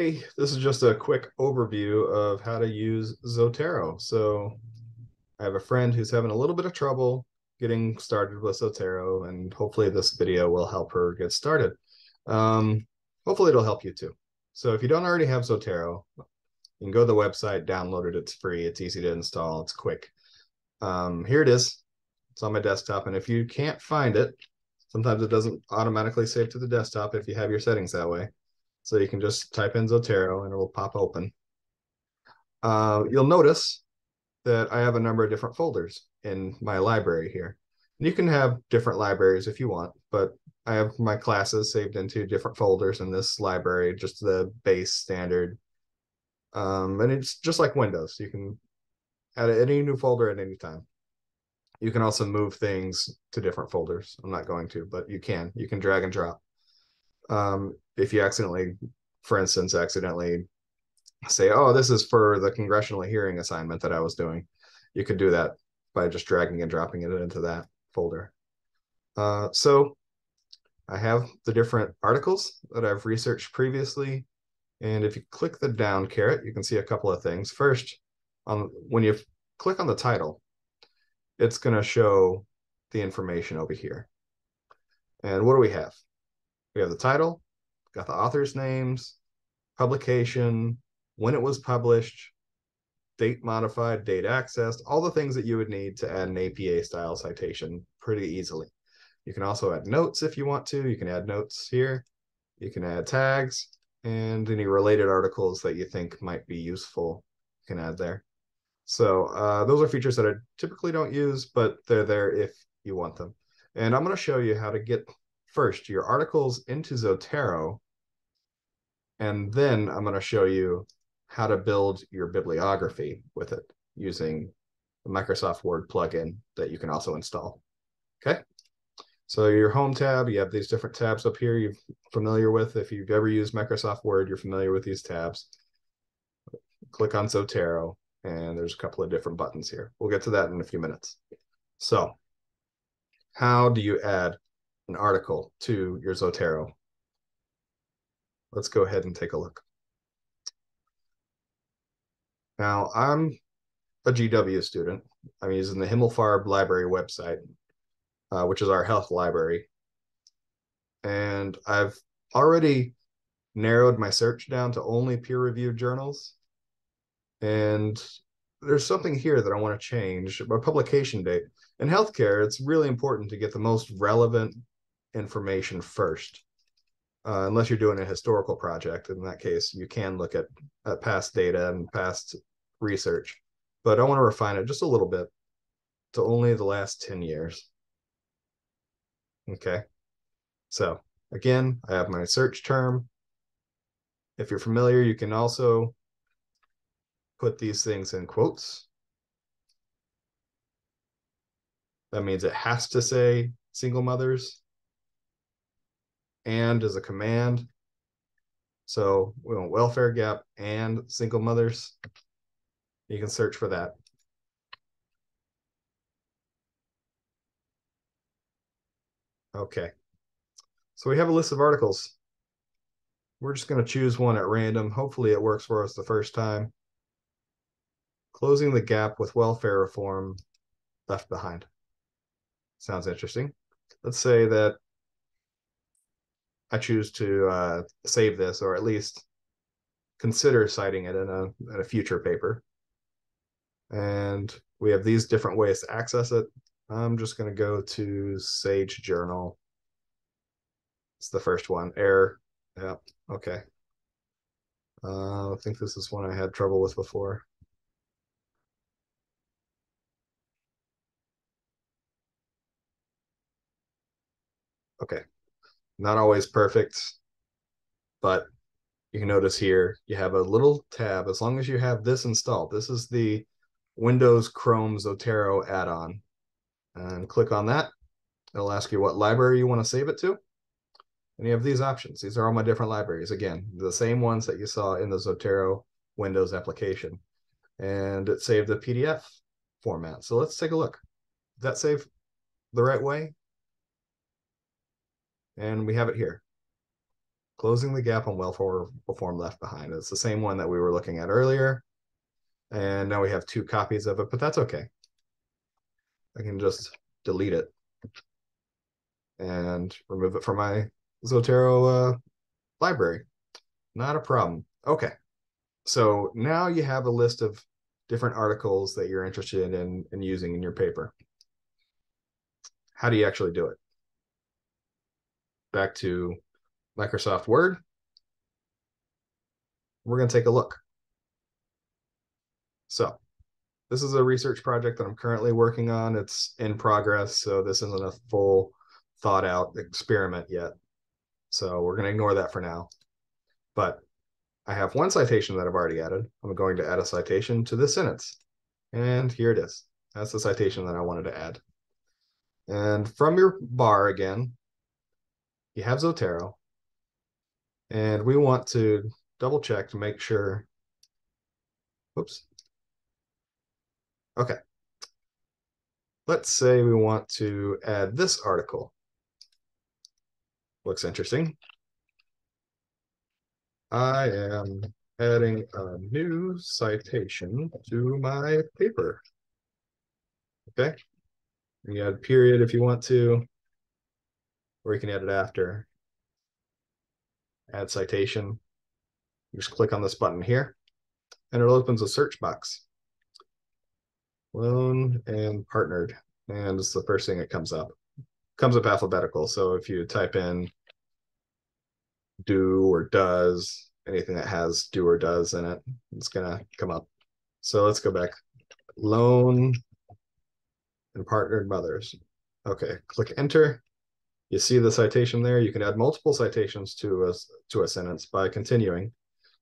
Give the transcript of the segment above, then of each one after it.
Hey, this is just a quick overview of how to use Zotero. So I have a friend who's having a little bit of trouble getting started with Zotero, and hopefully this video will help her get started. Um, hopefully it'll help you too. So if you don't already have Zotero, you can go to the website, download it. It's free. It's easy to install. It's quick. Um, here it is. It's on my desktop. And if you can't find it, sometimes it doesn't automatically save to the desktop if you have your settings that way. So you can just type in Zotero and it will pop open. Uh, you'll notice that I have a number of different folders in my library here. And you can have different libraries if you want, but I have my classes saved into different folders in this library, just the base standard. Um, and it's just like Windows. You can add any new folder at any time. You can also move things to different folders. I'm not going to, but you can. You can drag and drop. Um, if you accidentally, for instance, accidentally say, oh, this is for the congressional hearing assignment that I was doing, you could do that by just dragging and dropping it into that folder. Uh, so I have the different articles that I've researched previously. And if you click the down caret, you can see a couple of things. First, when you click on the title, it's going to show the information over here. And what do we have? We have the title, got the author's names, publication, when it was published, date modified, date accessed, all the things that you would need to add an APA style citation pretty easily. You can also add notes if you want to. You can add notes here. You can add tags and any related articles that you think might be useful, you can add there. So uh, those are features that I typically don't use, but they're there if you want them. And I'm going to show you how to get first your articles into Zotero. And then I'm going to show you how to build your bibliography with it using the Microsoft Word plugin that you can also install. Okay. So your home tab, you have these different tabs up here you're familiar with. If you've ever used Microsoft Word, you're familiar with these tabs. Click on Zotero, and there's a couple of different buttons here. We'll get to that in a few minutes. So how do you add an article to your Zotero. Let's go ahead and take a look. Now, I'm a GW student. I'm using the Himmelfarb Library website, uh, which is our health library. And I've already narrowed my search down to only peer-reviewed journals. And there's something here that I want to change, my publication date. In healthcare, it's really important to get the most relevant information first. Uh, unless you're doing a historical project, in that case, you can look at, at past data and past research. But I want to refine it just a little bit to only the last 10 years. Okay. So again, I have my search term. If you're familiar, you can also put these things in quotes. That means it has to say single mothers and as a command. So we want welfare gap and single mothers. You can search for that. Okay. So we have a list of articles. We're just going to choose one at random. Hopefully it works for us the first time. Closing the gap with welfare reform left behind. Sounds interesting. Let's say that I choose to uh, save this or at least consider citing it in a, in a future paper. And we have these different ways to access it. I'm just going to go to Sage Journal. It's the first one. Error. Yeah. Okay. Uh, I think this is one I had trouble with before. Okay not always perfect, but you can notice here you have a little tab. As long as you have this installed, this is the Windows Chrome Zotero add-on. And click on that. It'll ask you what library you want to save it to. And you have these options. These are all my different libraries. Again, the same ones that you saw in the Zotero Windows application. And it saved the PDF format. So let's take a look. Did that save the right way? And we have it here. closing the gap on welfare reform left behind. It's the same one that we were looking at earlier. And now we have two copies of it, but that's okay. I can just delete it and remove it from my Zotero uh, library. Not a problem. Okay. So now you have a list of different articles that you're interested in, in using in your paper. How do you actually do it? Back to Microsoft Word. We're going to take a look. So this is a research project that I'm currently working on. It's in progress, so this isn't a full thought out experiment yet. So we're going to ignore that for now. But I have one citation that I've already added. I'm going to add a citation to this sentence. And here it is. That's the citation that I wanted to add. And from your bar again, you have Zotero. And we want to double check to make sure. Whoops. Okay. Let's say we want to add this article. Looks interesting. I am adding a new citation to my paper. Okay. You add period if you want to, or you can add it after. Add citation. You just click on this button here, and it opens a search box. Lone and partnered, and it's the first thing that comes up. Comes up alphabetical, so if you type in do or does, anything that has do or does in it, it's gonna come up. So let's go back. Lone and partnered mothers. Okay, click enter. You see the citation there. You can add multiple citations to a, to a sentence by continuing.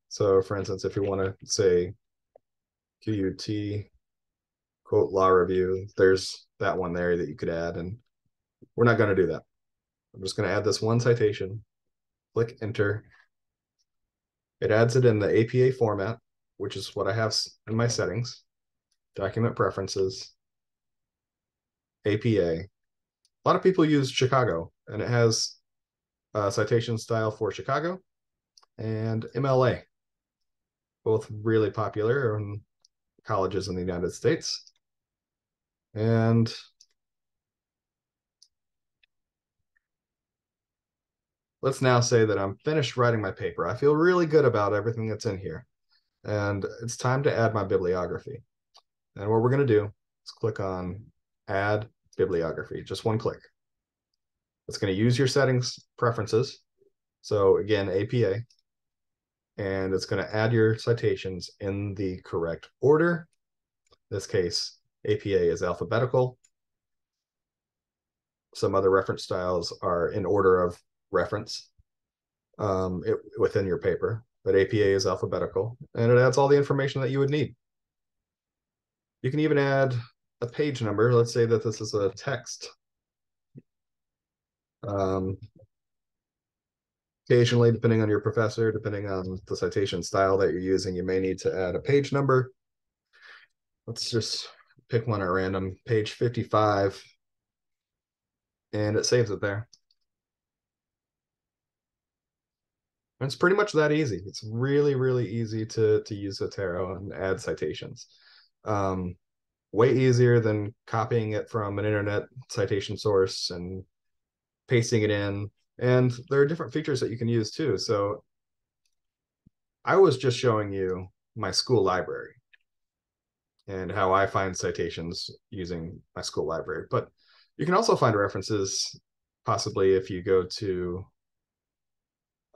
So for instance, if you want to say QUT quote law review, there's that one there that you could add. And we're not going to do that. I'm just going to add this one citation click enter. It adds it in the APA format, which is what I have in my settings, document preferences, APA. Lot of people use Chicago and it has citation style for Chicago and MLA, both really popular in colleges in the United States. And let's now say that I'm finished writing my paper. I feel really good about everything that's in here. And it's time to add my bibliography. And what we're going to do is click on Add Bibliography, just one click. It's going to use your settings preferences. So again, APA. And it's going to add your citations in the correct order. In this case, APA is alphabetical. Some other reference styles are in order of reference um, it, within your paper, but APA is alphabetical and it adds all the information that you would need. You can even add a page number. Let's say that this is a text. Um, occasionally, depending on your professor, depending on the citation style that you're using, you may need to add a page number. Let's just pick one at random, page 55, and it saves it there. it's pretty much that easy. It's really, really easy to to use Zotero and add citations. Um, way easier than copying it from an internet citation source and pasting it in. And there are different features that you can use too. So I was just showing you my school library and how I find citations using my school library. But you can also find references possibly if you go to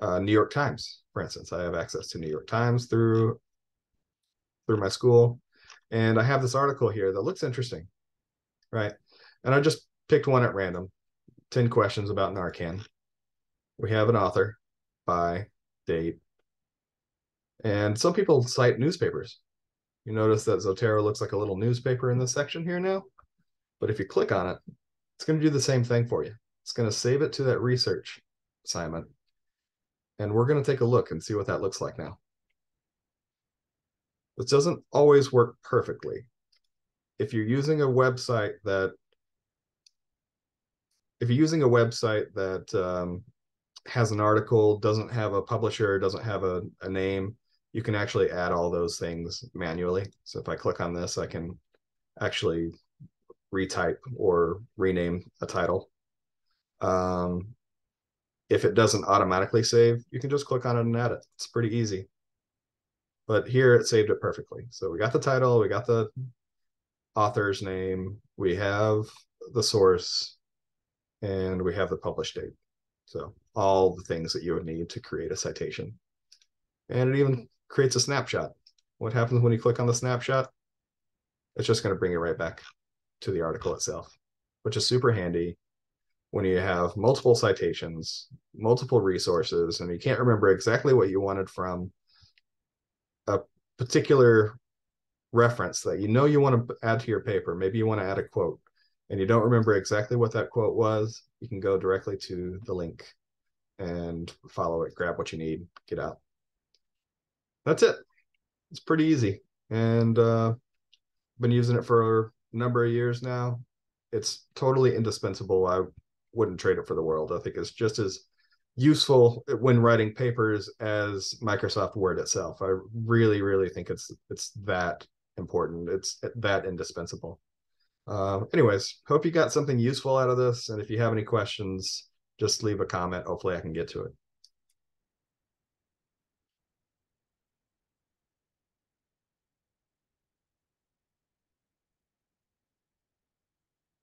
uh, New York Times, for instance. I have access to New York Times through through my school, and I have this article here that looks interesting, right? And I just picked one at random, ten questions about Narcan. We have an author, by date, and some people cite newspapers. You notice that Zotero looks like a little newspaper in this section here now, but if you click on it, it's going to do the same thing for you. It's going to save it to that research assignment and we're going to take a look and see what that looks like now. This doesn't always work perfectly. If you're using a website that, if you're using a website that um, has an article, doesn't have a publisher, doesn't have a, a name, you can actually add all those things manually. So if I click on this, I can actually retype or rename a title. Um, if it doesn't automatically save, you can just click on it and add it. It's pretty easy. But here it saved it perfectly. So we got the title, we got the author's name, we have the source, and we have the published date. So all the things that you would need to create a citation. And it even creates a snapshot. What happens when you click on the snapshot? It's just going to bring you right back to the article itself, which is super handy when you have multiple citations, multiple resources, and you can't remember exactly what you wanted from a particular reference that you know you want to add to your paper. Maybe you want to add a quote and you don't remember exactly what that quote was. You can go directly to the link and follow it, grab what you need, get out. That's it. It's pretty easy. And uh, been using it for a number of years now. It's totally indispensable. I wouldn't trade it for the world. I think it's just as useful when writing papers as Microsoft Word itself. I really, really think it's it's that important. It's that indispensable. Uh, anyways, hope you got something useful out of this. And if you have any questions, just leave a comment. Hopefully I can get to it.